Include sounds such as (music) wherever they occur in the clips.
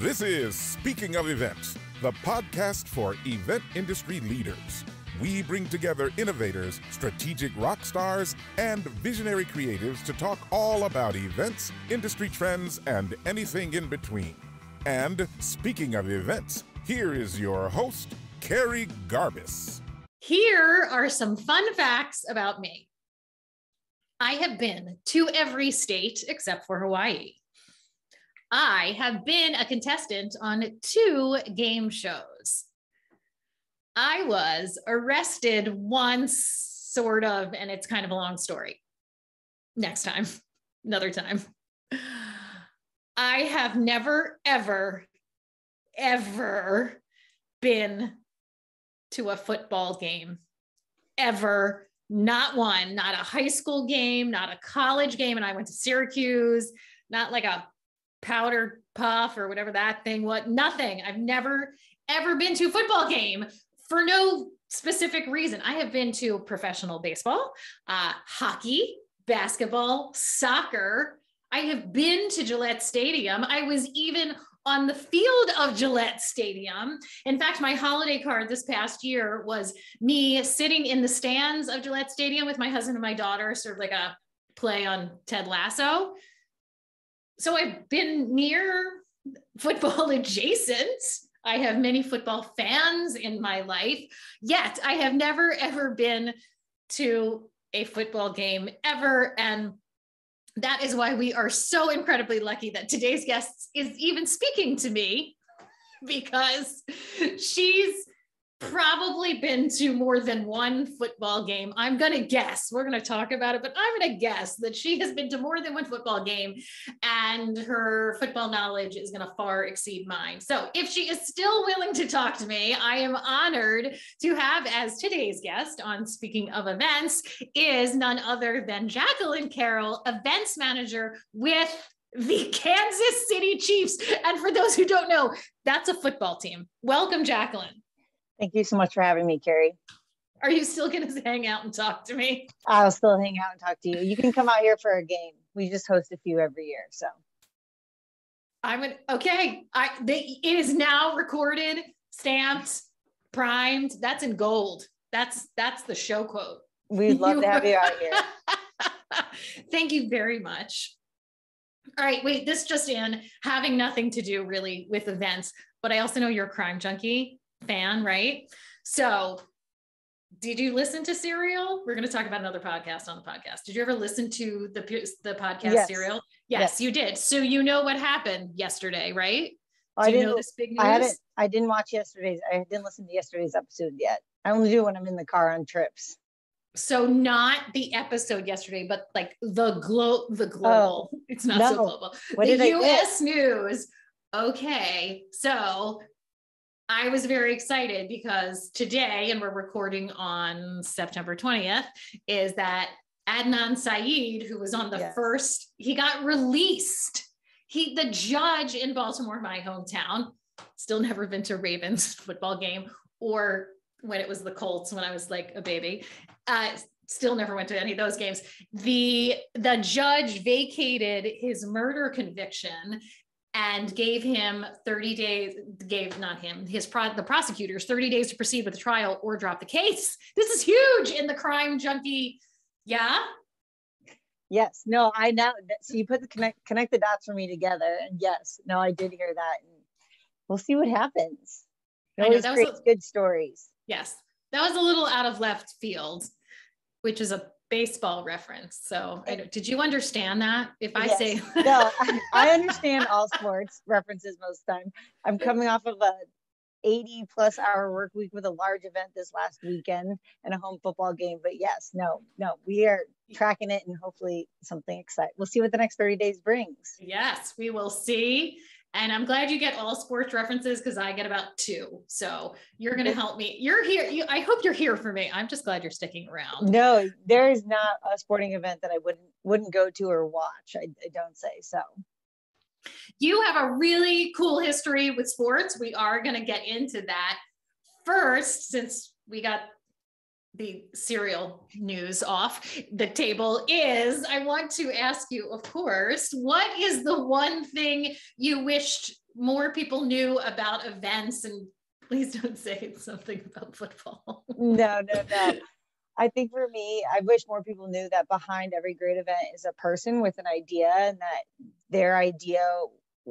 This is Speaking of Events, the podcast for event industry leaders. We bring together innovators, strategic rock stars, and visionary creatives to talk all about events, industry trends, and anything in between. And speaking of events, here is your host, Kerri Garbis. Here are some fun facts about me. I have been to every state except for Hawaii. I have been a contestant on two game shows. I was arrested once, sort of, and it's kind of a long story. Next time, another time. I have never, ever, ever been to a football game, ever. Not one, not a high school game, not a college game. And I went to Syracuse, not like a powder puff or whatever that thing was. Nothing. I've never, ever been to a football game for no specific reason. I have been to professional baseball, uh, hockey, basketball, soccer. I have been to Gillette Stadium. I was even on the field of Gillette Stadium. In fact, my holiday card this past year was me sitting in the stands of Gillette Stadium with my husband and my daughter, sort of like a play on Ted Lasso. So I've been near football (laughs) adjacent. I have many football fans in my life, yet I have never ever been to a football game ever. And that is why we are so incredibly lucky that today's guest is even speaking to me (laughs) because she's probably been to more than one football game. I'm going to guess, we're going to talk about it, but I'm going to guess that she has been to more than one football game and her football knowledge is going to far exceed mine. So if she is still willing to talk to me, I am honored to have as today's guest on Speaking of Events is none other than Jacquelyn Carroll, events manager with the (laughs) Kansas City Chiefs. And for those who don't know, that's a football team. Welcome, Jacquelyn. Thank you so much for having me, Kerri. Are you still going (laughs) to hang out and talk to me? I'll still hang out and talk to you. You can come out here for a game. We just host a few every year, so. I'm an, okay. I they, it is now recorded, stamped, primed. That's in gold. That's that's the show quote. We'd love you to have you out here. (laughs) Thank you very much. All right, wait, this just in, having nothing to do really with events, but I also know you're a crime junkie fan, right? So, did you listen to Serial? We're going to talk about another podcast on the podcast. Did you ever listen to the the podcast yes. Serial? Yes, yes, you did. So you know what happened yesterday, right? Do I didn't, know this big news? I hadn't. I didn't watch yesterday's. I didn't listen to yesterday's episode yet. I only do when I'm in the car on trips. So not the episode yesterday, but like the glo the oh, global. Oh, it's not no. so global. What the U.S. news. Okay, so I was very excited because today, and we're recording on September 20th, is that Adnan Syed, who was on the yes. first, he got released. He, the judge in Baltimore, my hometown, still never been to Ravens (laughs) football game or when it was the Colts when I was like a baby. Uh, still never went to any of those games. The the judge vacated his murder conviction and gave him 30 days gave not him his pro, the prosecutors 30 days to proceed with the trial or drop the case. This is huge in the crime junkie. Yeah? Yes. No i know. So you put the connect connect the dots for me together. And yes no i did hear that. And we'll see what happens. It always know, creates a, good stories. Yes. That was a little out of left field which is a baseball reference. So I, did you understand that? If I yes. say no, I, (laughs) I understand all sports references most time. I'm coming off of a 80 plus hour work week with a large event this last weekend and a home football game. But yes, no, no, we are tracking it and hopefully something exciting. We'll see what the next 30 days brings. Yes, we will see. And I'm glad you get all sports references because I get about two. So you're going to help me. You're here. You, I hope you're here for me. I'm just glad you're sticking around. No, there is not a sporting event that I wouldn't wouldn't go to or watch. I, I don't say so. You have a really cool history with sports. We are going to get into that first, since we got the serial news off the table is I want to ask you, of course, what is the one thing you wished more people knew about events and please don't say it's something about football. (laughs) no, no, no. I think for me, I wish more people knew that behind every great event is a person with an idea and that their idea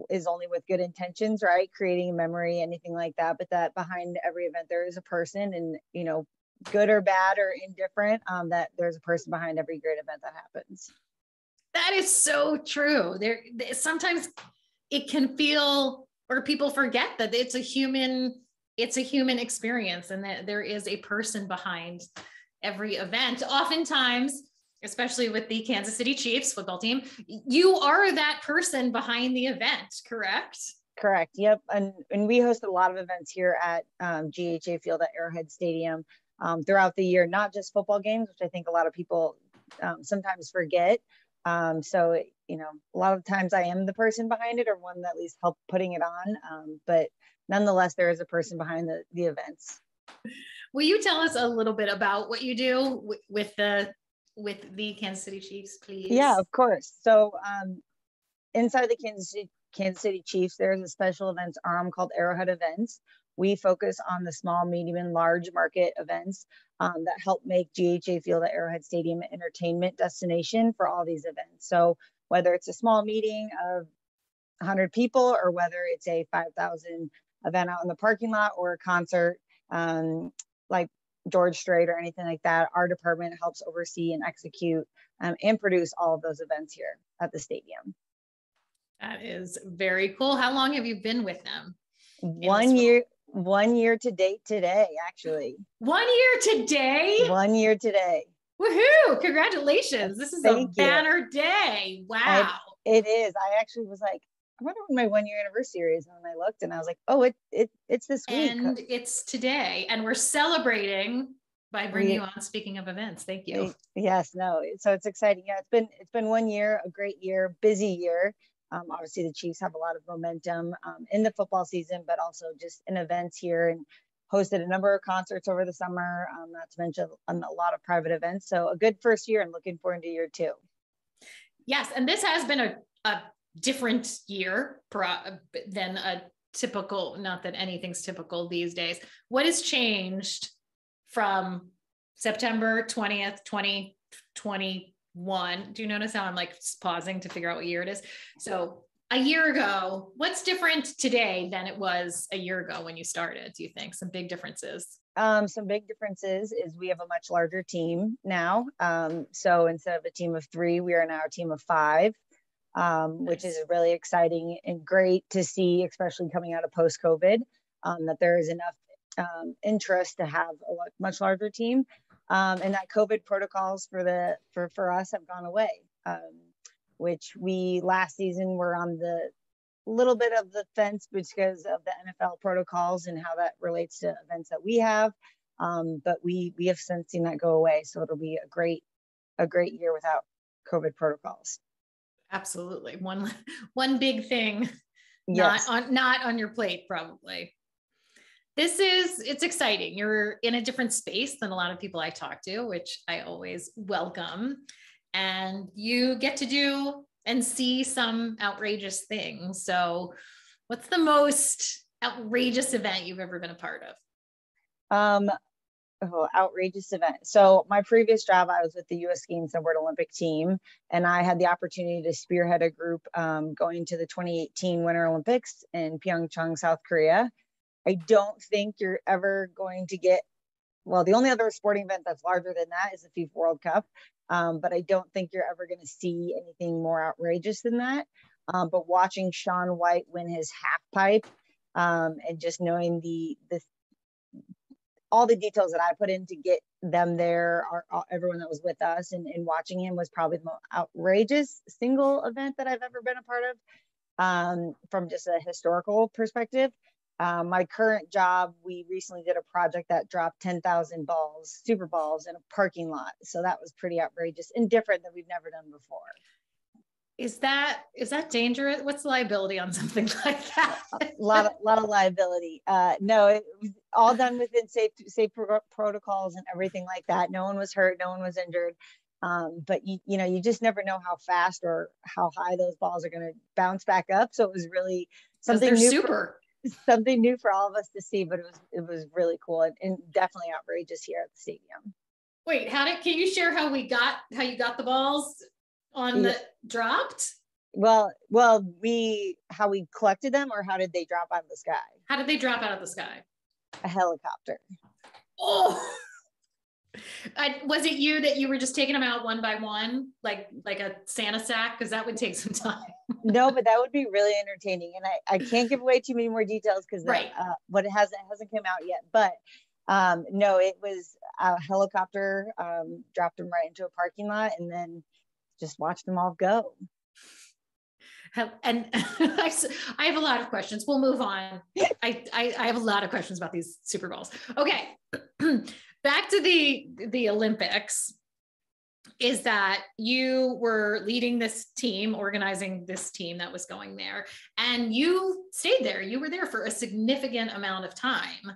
is only with good intentions, right? Creating a memory, anything like that. But that behind every event, there is a person and, you know, good or bad or indifferent, um, that there's a person behind every great event that happens. That is so true. There, sometimes it can feel, or people forget that it's a human, it's a human experience and that there is a person behind every event. Oftentimes, especially with the Kansas City Chiefs football team, you are that person behind the event, correct? Correct. Yep. And and we host a lot of events here at um, GEHA Field at Arrowhead Stadium um, throughout the year, not just football games, which I think a lot of people um, sometimes forget. Um, so you know, a lot of times I am the person behind it, or one that at least helped putting it on. Um, but nonetheless, there is a person behind the the events. Will you tell us a little bit about what you do with, with the with the Kansas City Chiefs, please? Yeah, of course. So um, inside the Kansas City, Kansas City Chiefs, there's a special events arm called Arrowhead Events. We focus on the small, medium, and large market events um, that help make GEHA Field the Arrowhead Stadium entertainment destination for all these events. So whether it's a small meeting of 100 people or whether it's a 5,000 event out in the parking lot or a concert, um, like George Strait or anything like that, our department helps oversee and execute um, and produce all of those events here at the stadium. That is very cool. How long have you been with them? One year, one year to date today, actually. One year today? One year today. Woohoo! Congratulations. This is Thank a banner you. day. Wow. I, it is. I actually was like, I wonder when my one year anniversary is. And then I looked and I was like, oh, it, it it's this week. And it's today. And we're celebrating by bringing we, you on speaking of events. Thank you. Yes, no. So it's exciting. Yeah, it's been it's been one year, a great year, busy year. Um, obviously the Chiefs have a lot of momentum um, in the football season, but also just in events here and hosted a number of concerts over the summer, um, not to mention a lot of private events. So a good first year and looking forward to year two. Yes, and this has been a, a different year than a typical, not that anything's typical these days. What has changed from September 20th, 2021? Do you notice how I'm like pausing to figure out what year it is? So a year ago, what's different today than it was a year ago when you started? Do you think some big differences? Um, some big differences is we have a much larger team now. Um, so instead of a team of three, we are now a team of five um, which is really exciting and great to see, especially coming out of post COVID, um, that there is enough um, interest to have a much larger team, um, and that COVID protocols for the for for us have gone away, um, which we last season were on the little bit of the fence because of the NFL protocols and how that relates to events that we have. Um, but we we have since seen that go away, so it'll be a great a great year without COVID protocols. Absolutely. One (laughs) one big thing yes. not on not on your plate probably. This is it's exciting. You're in a different space than a lot of people I talk to, which I always welcome. And you get to do and see some outrageous things. So, what's the most outrageous event you've ever been a part of? Um, oh, outrageous event. So my previous job, I was with the U.S. Skiing Snowboard Olympic team, and I had the opportunity to spearhead a group um, going to the 2018 Winter Olympics in Pyeongchang, South Korea. I don't think you're ever going to get. Well, the only other sporting event that's larger than that is the FIFA World Cup, um, but I don't think you're ever going to see anything more outrageous than that. Um, but watching Shaun White win his half pipe um, and just knowing the the all the details that I put in to get them there, our, everyone that was with us and, and watching him was probably the most outrageous single event that I've ever been a part of um, from just a historical perspective. Um, my current job, we recently did a project that dropped 10,000 balls, super balls in a parking lot. So that was pretty outrageous and different than we've never done before. Is that is that dangerous? What's the liability on (laughs) something like that? A lot of lot of liability. Uh no it was all done within safe safe pro- protocols and everything like that. No one was hurt no one was injured. Um, but you you know you just never know how fast or how high those balls are going to bounce back up. So it was really something new super. For, something new for all of us to see, but it was it was really cool and, and definitely outrageous here at the stadium. Wait, how did can you share how we got how you got the balls on yeah. the dropped? Well, well, we how we collected them, or how did they drop out of the sky? How did they drop out of the sky? A helicopter. Oh, (laughs) I, was it you that you were just taking them out one by one, like like a Santa sack? Because that would take some time. no, but that would be really entertaining, and I, I can't give away too many more details because right. uh, what it hasn't hasn't come out yet. But um, no, it was a helicopter um, dropped them right into a parking lot, and then just watched them all go and (laughs) I, I have a lot of questions. We'll move on. (laughs) I, I, I have a lot of questions about these Super Bowls. Okay, (clears throat) back to the the Olympics. Is that you were leading this team, organizing this team that was going there, and you stayed there. You were there for a significant amount of time,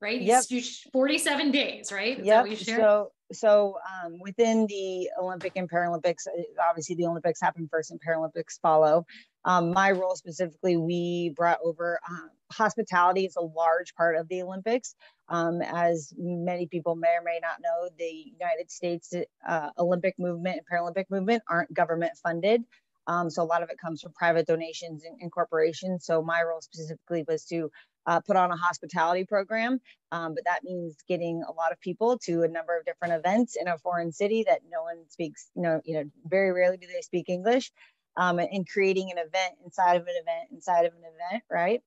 right? Yep. 47 days, right? Is yep. So so um, within the Olympic and Paralympics, uh, obviously the Olympics happen first and Paralympics follow. Um, my role specifically, we brought over uh, hospitality is a large part of the Olympics. Um, as many people may or may not know, the United States uh, Olympic movement and Paralympic movement aren't government funded. Um, so a lot of it comes from private donations and, and, corporations. So my role specifically was to uh, put on a hospitality program, um, but that means getting a lot of people to a number of different events in a foreign city that no one speaks. You know, you know, very rarely do they speak English, um, and creating an event inside of an event inside of an event, right?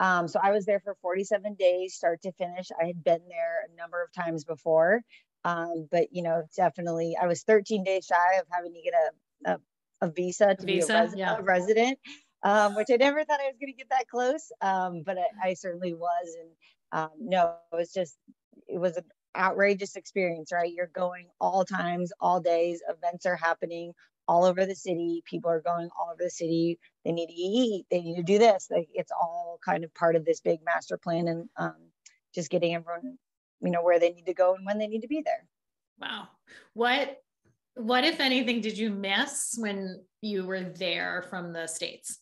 Um, so I was there for 47 days, start to finish. I had been there a number of times before, um, but you know, definitely, I was 13 days shy of having to get a, a a visa to visa, be a, res- yeah. a resident um, which I never thought I was going to get that close, um, but I, I, certainly was. And um, no, it was just, it was an outrageous experience, right? You're going all times, all days, events are happening all over the city. People are going all over the city. They need to eat, they need to do this. Like it's all kind of part of this big master plan and um, just getting everyone, you know, where they need to go and when they need to be there. Wow. What what if anything did you miss when you were there from the states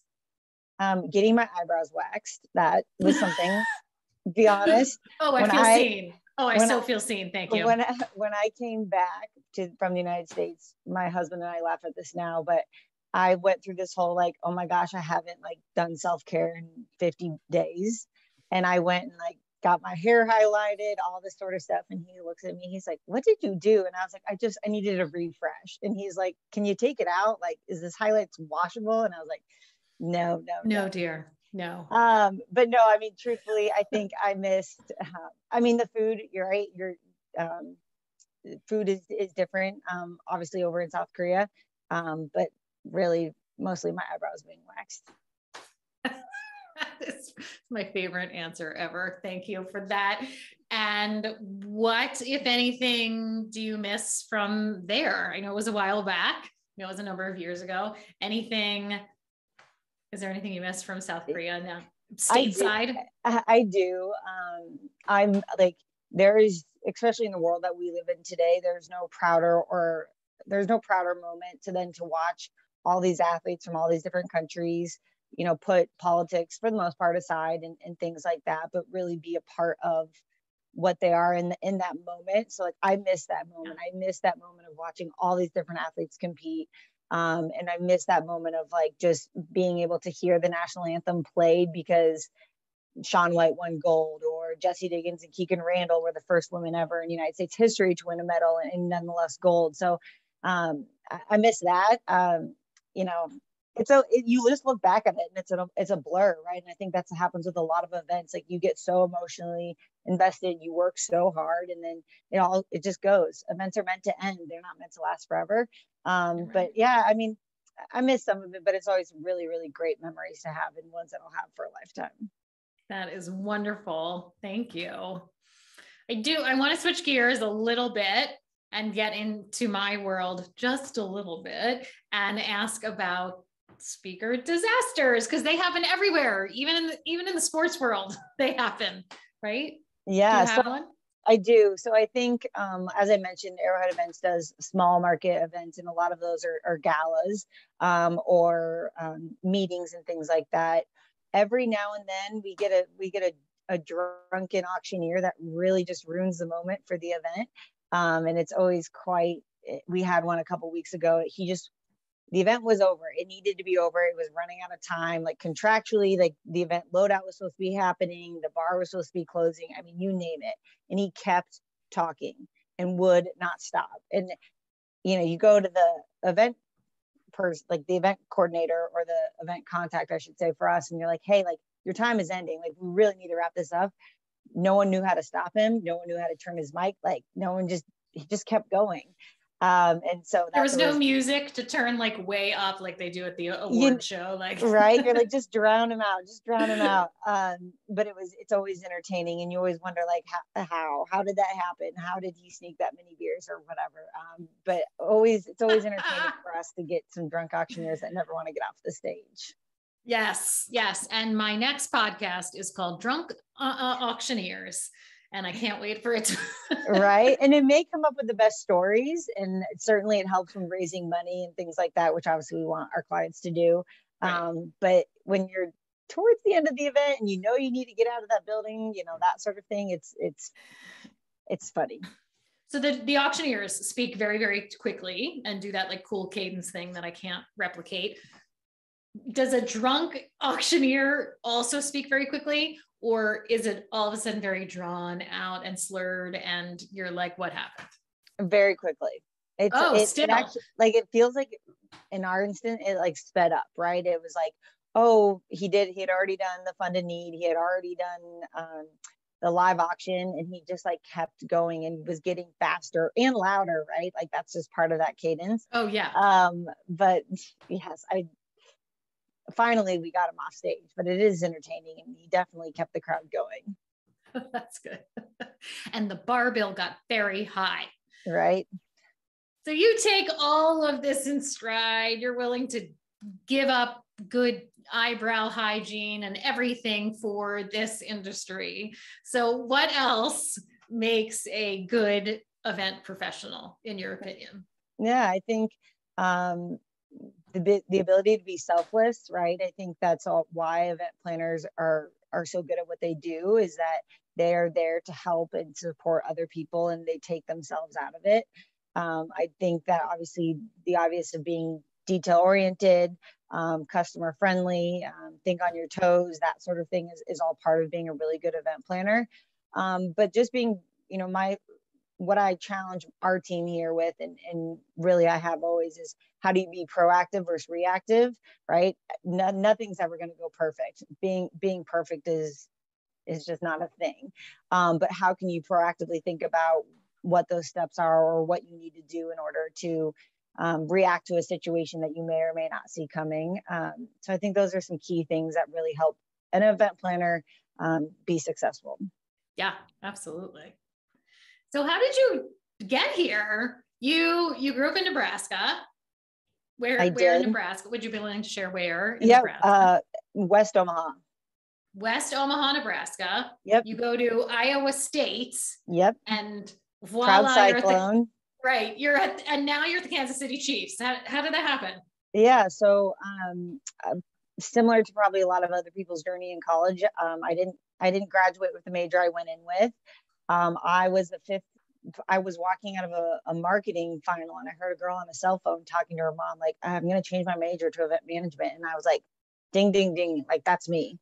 um, getting my eyebrows waxed. That was something. (laughs) be honest. Oh, I feel I, seen. Oh, I still I, feel seen. Thank you. When I, (laughs) when I came back to from the United States, my husband and I laugh at this now, but I went through this whole like, oh my gosh, I haven't like done self care in 50 days, and I went and like got my hair highlighted, all this sort of stuff. And he looks at me, he's like, What did you do? And I was like, I just, I needed a refresh. And he's like, Can you take it out? Like, is this highlights washable? And I was like, no, no, no, no, dear, no. Um, but no, I mean, truthfully, I think I missed. Uh, I mean, the food. You're right. Your um, food is is different. Um, obviously over in South Korea, um, but really, mostly my eyebrows being waxed. (laughs) That's my favorite answer ever. Thank you for that. And what, if anything, do you miss from there? I know it was a while back. You know, it was a number of years ago. Anything is there anything you missed from South Korea now? Stateside? I do. I do. Um, I'm like, there is, especially in the world that we live in today, there's no prouder or there's no prouder moment to then to watch all these athletes from all these different countries, you know, put politics for the most part aside and, and things like that, but really be a part of what they are in the, in that moment. So like I miss that moment. I miss that moment of watching all these different athletes compete um, and I miss that moment of like just being able to hear the national anthem played because Shaun White won gold, or Jessie Diggins and Kikkan Randall were the first women ever in United States history to win a medal and, and nonetheless gold. So um, I, I, miss that. Um, you know, it's a it, you just look back at it and it's a it's a blur, right? And I think that's what happens with a lot of events. Like you get so emotionally invested, you work so hard, and then it all it just goes. Events are meant to end; they're not meant to last forever. Um, right. But yeah, I mean, I miss some of it, but it's always really really great memories to have and ones that I'll have for a lifetime. That is wonderful. Thank you. I do. I want to switch gears a little bit and get into my world just a little bit and ask about speaker disasters because they happen everywhere even in the, even in the sports world (laughs) they happen right yeah so i do so i think um, as i mentioned arrowhead events does small market events and a lot of those are, are galas um, or um, meetings and things like that every now and then we get a we get a, a drunken auctioneer that really just ruins the moment for the event. Um, and it's always quite eh, we had one a couple weeks ago. He just the event was over. It needed to be over. It was running out of time. Like contractually, like the event loadout was supposed to be happening. The bar was supposed to be closing. I mean, you name it. And he kept talking and would not stop. And you know, you go to the event person, like the event coordinator or the event contact, I should say, for us, and you're like, hey, like your time is ending. Like we really need to wrap this up. No one knew how to stop him. No one knew how to turn his mic. Like no one just he just kept going. Um, and so there was no music to turn like way up like they do at the award you, show. Like right, you're like just (laughs) drown them out, just drown them out. (laughs) Um, but it was it's always entertaining, and you always wonder like how how how did that happen? How did he sneak that many beers or whatever? Um, but always it's always entertaining (laughs) for us to get some drunk auctioneers that never want to get off the stage. Yes, yes. And my next podcast is called Drunk uh, uh, Auctioneers and I can't wait for it to right. And it (laughs) may come up with the best stories, and certainly it helps when raising money and things like that, which obviously we want our clients to do. Right. Um, but when you're towards the end of the event and you know you need to get out of that building, you know that sort of thing, it's it's it's funny. So the, the auctioneers speak very, very quickly and do that like cool cadence thing that I can't replicate. Does a drunk auctioneer also speak very quickly? Or is it all of a sudden very drawn out and slurred and you're like what happened? Very quickly. It's oh, it, still. It actually, like it feels like in our instant it like sped up right? It was like oh he did he had already done the fund and need. He had already done um, the live auction and he just like kept going and was getting faster and louder right? Like that's just part of that cadence. Oh yeah. Um but yes i finally we got him off stage, but it is entertaining and he definitely kept the crowd going. (laughs) That's good. (laughs) and the bar bill got very high. Right. So you take all of this in stride. You're willing to give up good eyebrow hygiene and everything for this industry. So, what else makes a good event professional, in your opinion? Yeah, I think um, the, the ability to be selfless, right? I think that's all why event planners are are so good at what they do is that they are there to help and support other people and they take themselves out of it. Um, I think that obviously the obvious of being detail oriented, um, customer friendly, um, think on your toes, that sort of thing is, is all part of being a really good event planner. Um, but just being, you know, my what I challenge our team here with, and, and really I have always is how do you be proactive versus reactive, right? No, nothing's ever going to go perfect. Being being perfect is is just not a thing. Um, but how can you proactively think about what those steps are or what you need to do in order to um, react to a situation that you may or may not see coming? Um, so I think those are some key things that really help an event planner um, be successful. Yeah, absolutely. So how did you get here? You you grew up in Nebraska. Where I where did. in Nebraska? Would you be willing to share where? Yeah, uh, West Omaha. West Omaha, Nebraska. Yep. You go to Iowa State. Yep. And voila, Proud Cyclone. You're the, right. You're at and now you're at the Kansas City Chiefs. How, how did that happen? Yeah. So um, uh, similar to probably a lot of other people's journey in college, um, I didn't I didn't graduate with the major I went in with. Um, I was the fifth. I was walking out of a, a, marketing final and I heard a girl on a cell phone talking to her mom, like, I'm going to change my major to event management. And I was like, ding, ding, ding, like that's me.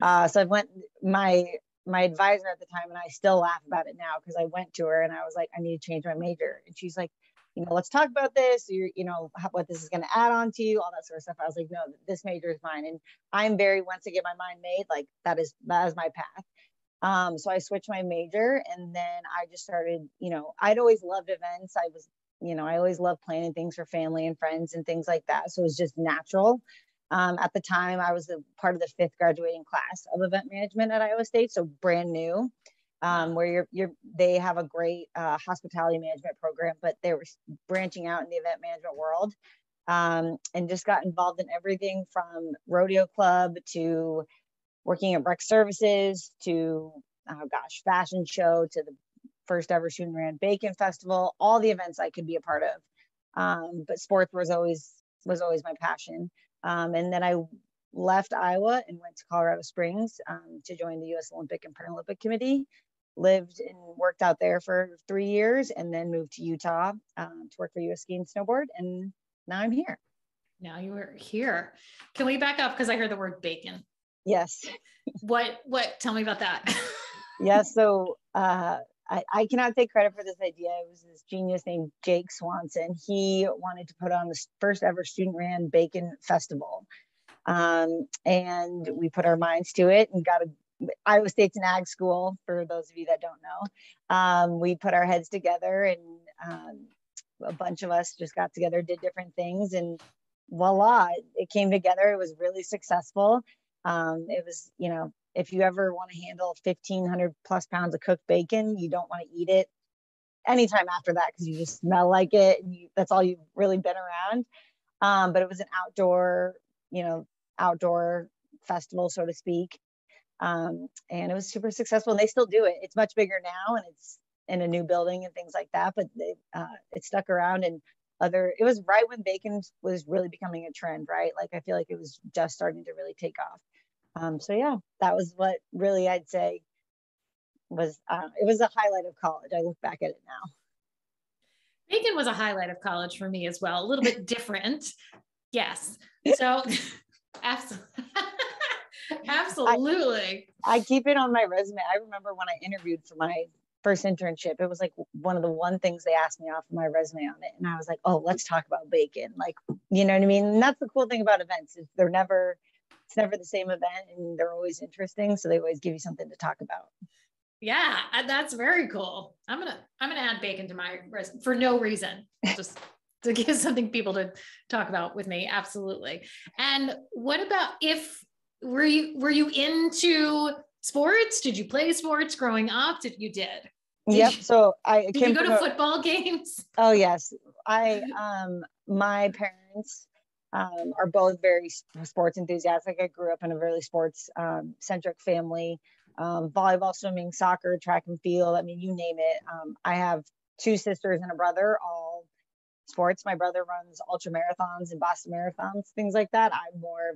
Uh, so I went, my, my advisor at the time, and I still laugh about it now because I went to her and I was like, I need to change my major. And she's like, you know, let's talk about this. You're, you know, how, what this is going to add on to you, all that sort of stuff. I was like, no, this major is mine. And I'm very, once I get my mind made, like that is, that is my path. Um, so I switched my major and then I just started, you know, I'd always loved events. I was, you know, I always loved planning things for family and friends and things like that. So it was just natural. Um, at the time, I was a part of the fifth graduating class of event management at Iowa State, so brand new. Um, where you're, you're, they have a great uh, hospitality management program, but they were branching out in the event management world, um, and just got involved in everything from rodeo club to working at Breck Services to, oh gosh, fashion show to the first ever Shooting Brand Bacon Festival, all the events I could be a part of. Um, but sports was always was always my passion. Um, and then I left Iowa and went to Colorado Springs um, to join the U.S. Olympic and Paralympic Committee. Lived and worked out there for three years, and then moved to Utah um, to work for U.S. Ski and Snowboard. And now I'm here. Now you are here. Can we back up because I heard the word bacon? Yes. (laughs) what? What? Tell me about that. (laughs) yeah. So uh, I, I cannot take credit for this idea. It was this genius named Jake Swanson. He wanted to put on the first ever student ran bacon festival. Um, and we put our minds to it and got a Iowa State's an ag school for those of you that don't know. Um, we put our heads together and um, a bunch of us just got together, did different things, and voila, it came together. It was really successful. Um, it was, you know, if you ever want to handle 1500 plus pounds of cooked bacon, you don't want to eat it anytime after that because you just smell like it. And you, that's all you've really been around. Um, but it was an outdoor, you know, outdoor festival, so to speak. Um, and it was super successful and they still do it. It's much bigger now and it's in a new building and things like that, but they, uh, it stuck around and other, it was right when bacon was really becoming a trend, right? Like I feel like it was just starting to really take off. Um, so yeah, that was what really I'd say was uh, it was a highlight of college. I look back at it now. Bacon was a highlight of college for me as well. A little bit different, yes. So, (laughs) (laughs) absolutely. Absolutely. I, I, keep it on my resume. I remember when I interviewed for my first internship, it was like one of the one things they asked me off of my resume on it. And I was like, oh, let's talk about bacon. Like, you know what I mean? And that's the cool thing about events is they're never it's never the same event and they're always interesting. So they always give you something to talk about. Yeah, uh, that's very cool. I'm gonna I'm gonna add bacon to my resume for no reason, just (laughs) to give something people to talk about with me. Absolutely. And what about if were you were you into sports? Did you play sports growing up? Did you did? did yep. You, so I did you go to a, football (laughs) games? Oh yes, I (laughs) um my parents um, are both very sports enthusiastic. I grew up in a really sports um, centric family. Um, volleyball, swimming, soccer, track and field. I mean, you name it. Um, I have two sisters and a brother, all sports. My brother runs ultra marathons and Boston marathons, things like that. I'm more,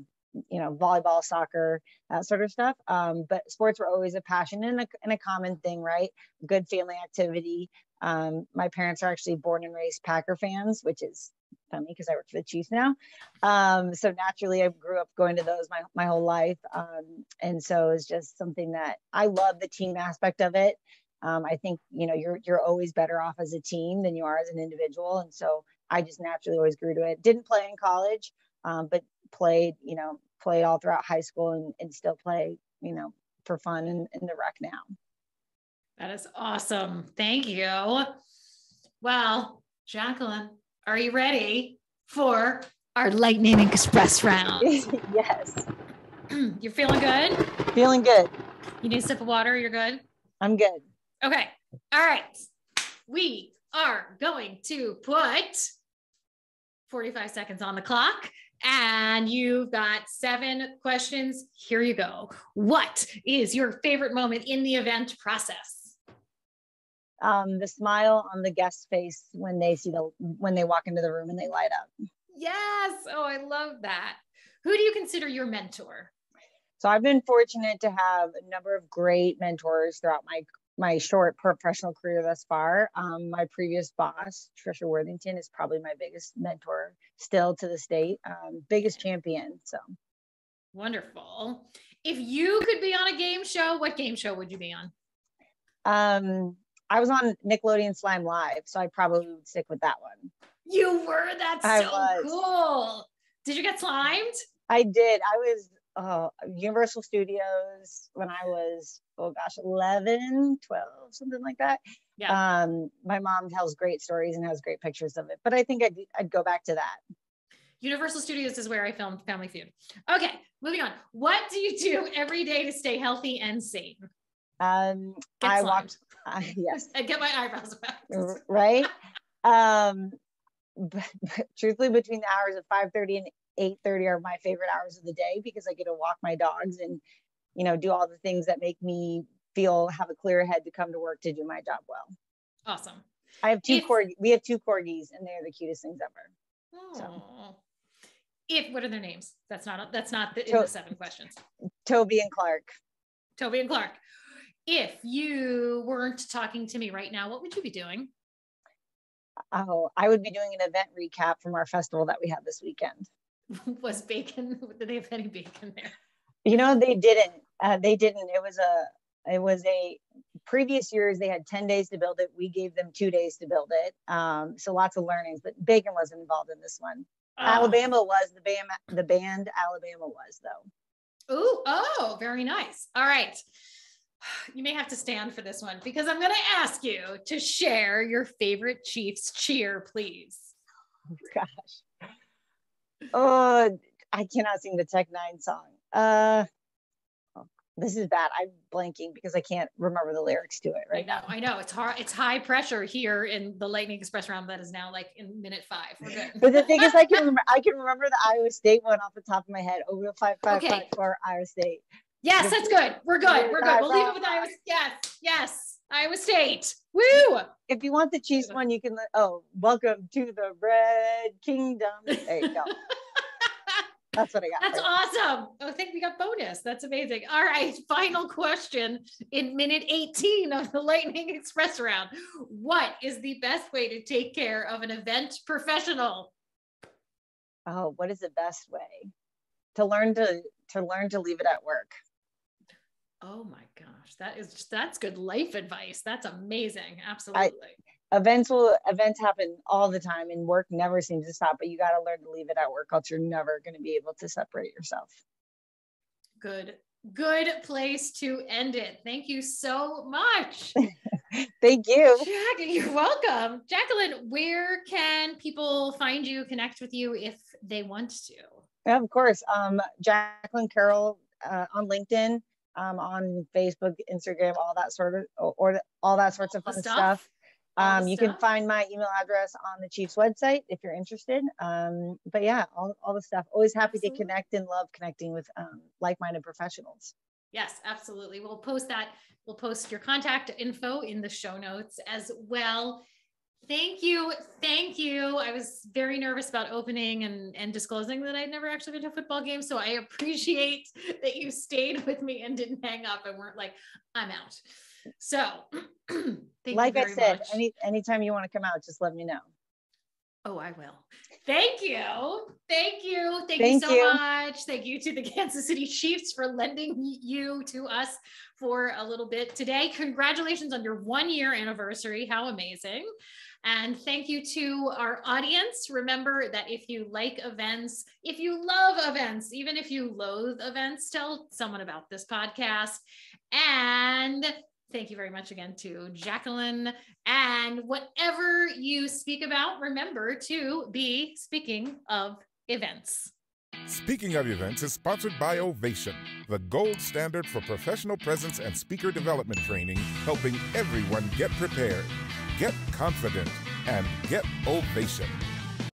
you know, volleyball, soccer, that sort of stuff. Um, but sports were always a passion and a, and a common thing, right? Good family activity. Um, my parents are actually born and raised Packer fans, which is funny because I work for the Chiefs now. Um, so naturally, I grew up going to those my, my whole life. Um, and so it's just something that I love the team aspect of it. Um, I think, you know, you're, you're always better off as a team than you are as an individual. And so I just naturally always grew to it. Didn't play in college, um, but played, you know, played all throughout high school and, and still play, you know, for fun in, in the rec now. That is awesome. Thank you. Well, Jacquelyn, are you ready for our Lightning Express round? (laughs) yes. (clears throat) You're feeling good? Feeling good. You need a sip of water? You're good? I'm good. Okay. All right. We are going to put 45 seconds on the clock. And you've got seven questions. Here you go. What is your favorite moment in the event process? um, the smile on the guest's face when they see the when they walk into the room and they light up. Yes. Oh, I love that. Who do you consider your mentor? So I've been fortunate to have a number of great mentors throughout my my short professional career thus far. Um, my previous boss, Trisha Worthington, is probably my biggest mentor still to the state, um, biggest champion. So wonderful. If you could be on a game show, what game show would you be on? Um, I was on Nickelodeon Slime Live, so I probably would stick with that one. You were? That's I so was. cool. Did you get slimed? I did. I was uh, Universal Studios when I was, oh gosh, 11, 12, something like that. Yeah. Um, my mom tells great stories and has great pictures of it, but I think I'd, I'd go back to that. Universal Studios is where I filmed Family Feud. Okay, moving on. What do you do every day to stay healthy and sane? Um, I walked. Uh, yes. (laughs) I get my eyebrows waxed. Right. um, but, but truthfully, between the hours of five thirty and eight thirty are my favorite hours of the day because I get to walk my dogs and, you know, do all the things that make me feel have a clear head to come to work to do my job well. Awesome. I have two corgis. We have two corgis, and they're the cutest things ever. So. if what are their names? That's not that's not the, in To- the seven questions. Toby and Clark. Toby and Clark. If you weren't talking to me right now, what would you be doing? Oh, I would be doing an event recap from our festival that we had this weekend. (laughs) Was bacon? (laughs) Did they have any bacon there? You know, they didn't. Uh, they didn't. It was a. It was a. Previous years they had ten days to build it. We gave them two days to build it. Um, so lots of learnings, but bacon wasn't involved in this one. Oh. Alabama was the band. The band Alabama was though. Ooh, oh, very nice. All right. You may have to stand for this one because I'm going to ask you to share your favorite Chiefs cheer, please. Gosh. Oh, I cannot sing the Tech N9ne song. Uh, oh, this is bad. I'm blanking because I can't remember the lyrics to it right now. I know. It's hard. It's high pressure here in the Lightning Express round that is now like in minute five. We're good. But the thing is, I can (laughs) remember. I can remember the Iowa State one off the top of my head. Oh, Over the five five Okay. five for Iowa State. yes, that's good. We're good. We're good. We'll leave it with Iowa. Yes, yes. Iowa State. Woo! If you want the cheese (laughs) one, you can. Oh, welcome to the Red Kingdom. There you go. (laughs) That's what I got. That's awesome. Oh, I think we got bonus. That's amazing. All right. Final question in minute 18 of the Lightning Express round. What is the best way to take care of an event professional? Oh, what is the best way to learn to to learn to leave it at work? Oh my gosh. That is that's good life advice. That's amazing. Absolutely. Events will events happen all the time and work never seems to stop but you got to learn to leave it at work else you're never going to be able to separate yourself good, good place to end it. Thank you so much. (laughs) thank you Jack, you're welcome. Jacquelyn, where can people find you, connect with you if they want to? Yeah, of course um jacquelyn carroll uh, on linkedin um on facebook instagram all that sort of or, or all that sorts of All the fun stuff, the um you can find my email address on the chiefs website if you're interested um but yeah all, all the stuff always happy Absolutely. to connect and love connecting with um like-minded professionals Yes, absolutely. We'll post that. We'll post your contact info in the show notes as well. Thank you. Thank you. I was very nervous about opening and, and disclosing that I'd never actually been to a football game. So I appreciate that you stayed with me and didn't hang up and weren't like, I'm out. So (clears throat) thank like i said much. any anytime you want to come out just let me know Oh, I will. Thank you. Thank you. Thank, Thank you so you. much. Thank you to the (laughs) Kansas City Chiefs for lending you to us for a little bit today. Congratulations on your one year anniversary. How amazing. And thank you to our audience. Remember that if you like events, if you love events, even if you loathe events, tell someone about this podcast. And thank you very much again to Jacquelyn. And whatever you speak about, remember to be speaking of events. Speaking of events is sponsored by Ovation, the gold standard for professional presence and speaker development training, helping everyone get prepared, get confident, and get Ovation.